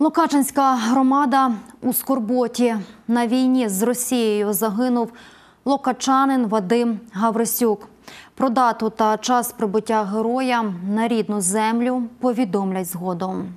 Локачинська громада у Скорботі на війні з Росією загинув локачанин Вадим Гаврисюк. Про дату та час прибуття героя на рідну землю повідомлять згодом.